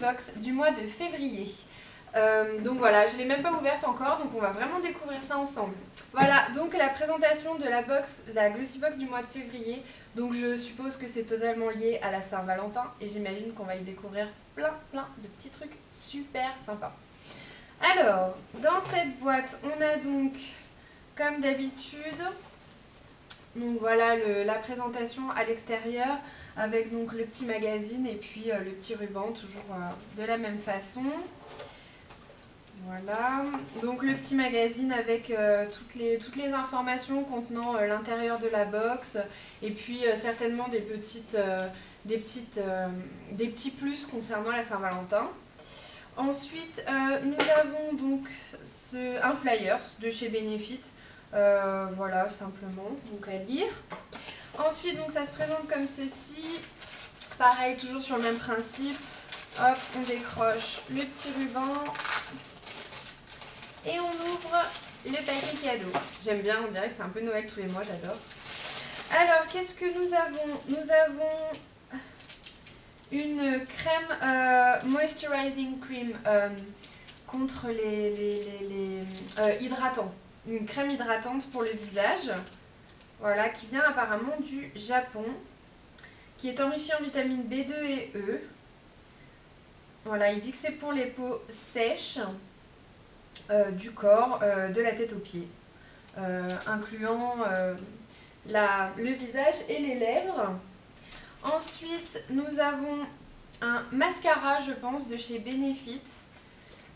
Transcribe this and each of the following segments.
Box du mois de février. Euh, donc voilà, je ne l'ai même pas ouverte encore, donc on va vraiment découvrir ça ensemble. Voilà, donc la présentation de la box, la Glossy Box du mois de février. Donc je suppose que c'est totalement lié à la Saint-Valentin et j'imagine qu'on va y découvrir plein plein de petits trucs super sympas. Alors, dans cette boîte, on a donc, comme d'habitude, donc voilà la présentation à l'extérieur avec donc le petit magazine et puis euh, le petit ruban, toujours euh, de la même façon. Voilà, donc le petit magazine avec euh, toutes, les, informations contenant l'intérieur de la box et puis certainement des, petits plus concernant la Saint-Valentin. Ensuite, nous avons donc un flyer de chez Benefit, voilà simplement, donc à lire. Ensuite, ça se présente comme ceci. Pareil, toujours sur le même principe. Hop, on décroche le petit ruban. Et on ouvre le paquet cadeau. J'aime bien, on dirait que c'est un peu Noël tous les mois, j'adore. Alors, qu'est-ce que nous avons? Nous avons une crème euh, moisturizing cream euh, contre les, euh, hydratants. Une crème hydratante pour le visage. Voilà, qui vient apparemment du Japon, qui est enrichi en vitamines B2 et E. Voilà, il dit que c'est pour les peaux sèches euh, du corps, euh, de la tête aux pieds, euh, incluant le visage et les lèvres. Ensuite, nous avons un mascara, je pense, de chez Benefit.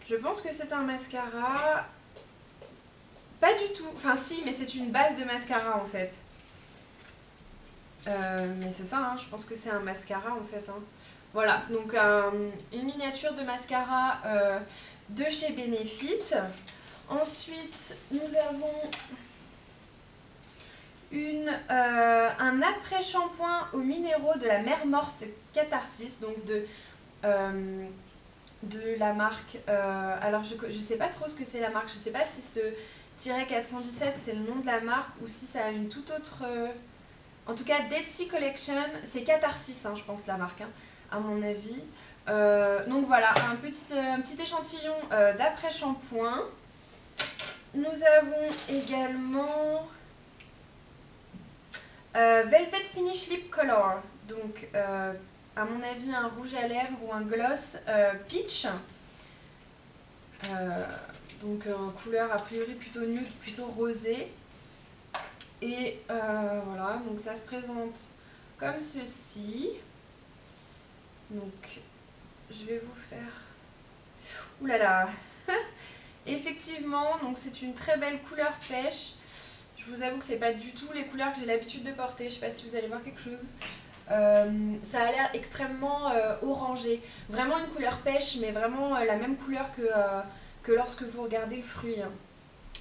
Je pense que c'est un mascara Enfin si, mais c'est une base de mascara en fait. Euh, mais c'est ça, hein, je pense que c'est un mascara en fait. Hein. Voilà, donc une miniature de mascara euh, de chez Benefit. Ensuite, nous avons une, euh, un après-shampoing aux minéraux de la mer morte Catharsis, donc de, de la marque. alors, je ne sais pas trop ce que c'est la marque, je ne sais pas si ce 417 c'est le nom de la marque ou si ça a une toute autre... Euh, en tout cas, Sea Collection, c'est Catharsis, hein, je pense, la marque, hein, à mon avis. Euh, donc voilà, un petit, euh, un petit échantillon d'après-shampoing. Nous avons également Velvet Finish Lip Color. Donc, à mon avis, un rouge à lèvres ou un gloss peach. Donc en couleur a priori plutôt nude, plutôt rosé. Et euh, voilà, donc ça se présente comme ceci. Donc je vais vous faire... Ouh là là Effectivement, c'est une très belle couleur pêche. Je vous avoue que c'est pas du tout les couleurs que j'ai l'habitude de porter. Je sais pas si vous allez voir quelque chose. Euh, ça a l'air extrêmement euh, orangé. Vraiment une couleur pêche, mais vraiment la même couleur que que lorsque vous regardez le fruit. Hein.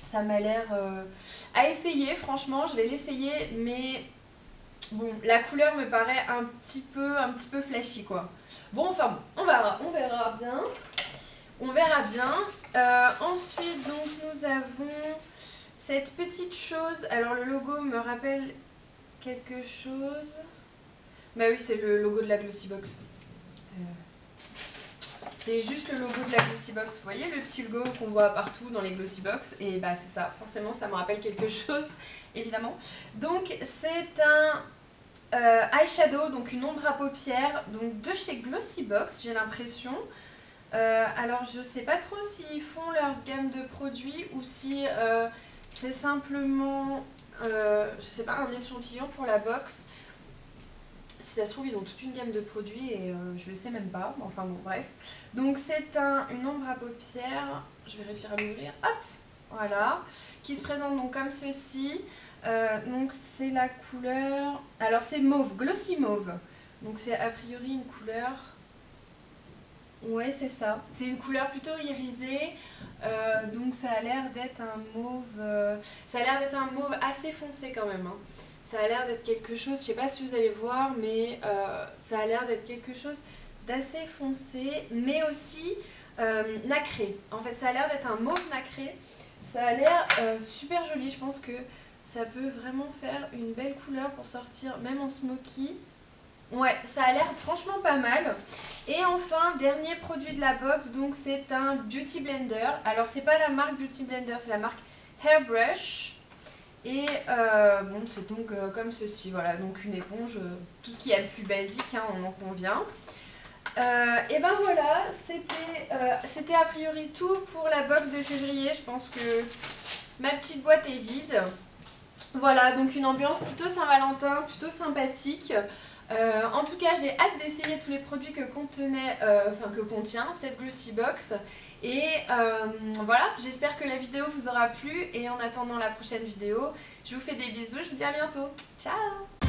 Ça m'a l'air euh, à essayer, franchement, je vais l'essayer, mais bon, la couleur me paraît un petit peu, un petit peu flashy quoi. Bon, enfin bon, on verra, on verra bien. On verra bien. Euh, ensuite, donc, nous avons cette petite chose. Alors, le logo me rappelle quelque chose. Bah oui, c'est le logo de la Glossy Box. Euh, c'est juste le logo de la Glossy Box. Vous voyez le petit logo qu'on voit partout dans les Glossy Box? Et bah c'est ça, forcément ça me rappelle quelque chose, évidemment. Donc c'est un euh, eyeshadow, donc une ombre à paupières, donc de chez Glossy Box, j'ai l'impression. Euh, alors je sais pas trop s'ils font leur gamme de produits ou si c'est simplement, je sais pas, un échantillon pour la box. Si ça se trouve, ils ont toute une gamme de produits et euh, je ne sais même pas. Enfin bon, bref. Donc c'est un, une ombre à paupières. Je vais réussir à l'ouvrir. Hop Voilà. Qui se présente donc comme ceci. Euh, donc c'est la couleur... Alors c'est mauve, glossy mauve. Donc c'est a priori une couleur... Ouais, c'est ça. C'est une couleur plutôt irisée. Euh, donc ça a l'air d'être un mauve... ça a l'air d'être un mauve assez foncé quand même. Hein ça a l'air d'être quelque chose, je sais pas si vous allez voir, mais euh, ça a l'air d'être quelque chose d'assez foncé, mais aussi euh, nacré. En fait, ça a l'air d'être un mauve nacré. Ça a l'air euh, super joli, je pense que ça peut vraiment faire une belle couleur pour sortir, même en smoky. Ouais, ça a l'air franchement pas mal. Et enfin, dernier produit de la box, donc c'est un Beauty Blender. Alors c'est pas la marque Beauty Blender, c'est la marque Hairbrush. Et euh, bon, c'est donc euh, comme ceci, voilà, donc une éponge, euh, tout ce qu'il y a de plus basique, hein, on en convient. et ben voilà, c'était a priori tout pour la box de février. Je pense que ma petite boîte est vide. Voilà, donc une ambiance plutôt Saint-Valentin, plutôt sympathique. Euh, en tout cas, j'ai hâte d'essayer tous les produits que contenait, euh, que contient cette Glossy Box. Et euh, voilà, j'espère que la vidéo vous aura plu. Et en attendant la prochaine vidéo, je vous fais des bisous. Je vous dis à bientôt. Ciao